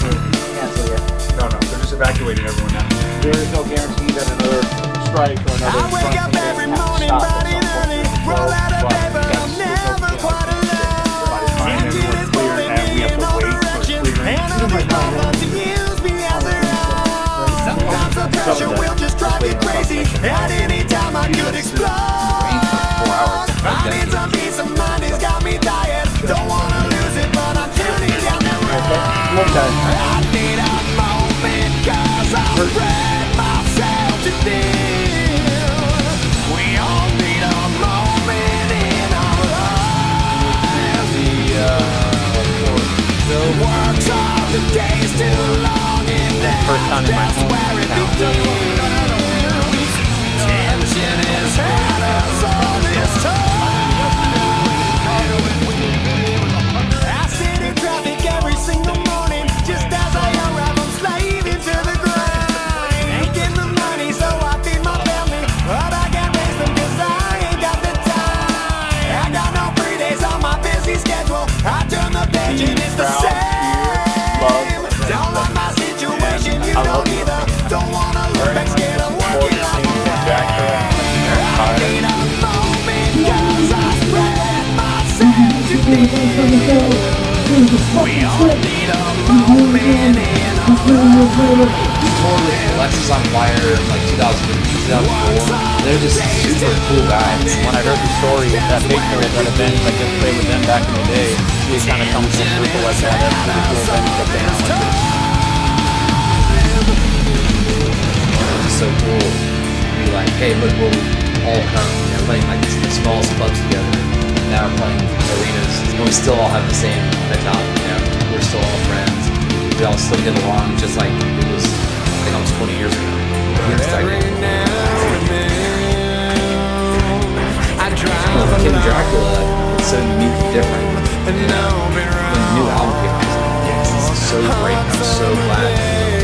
cancel. No, no, they're just evacuating everyone now. There is no guarantee that another strike or another. I wake up every morning, First time in my that's We all need a moment in our totally Alexisonfire like 2000, 2004. They're just super cool guys. When I heard the story, that picture of that event, like just played with them back in the day, it kind of comes from circle like that. That's pretty cool. That you kept hanging out so cool to be like, hey, look, we'll all come. You know, playing like the smallest clubs together. Now we're playing arenas, and we still all have the same mentality. You know, we're still all friends. We all still get along, just like it was like almost 20 years ago. It's like, I drive oh, Well, King Dracula is so unique and different. and now been When the new album came out, I was like, yes, is so great. I'm so glad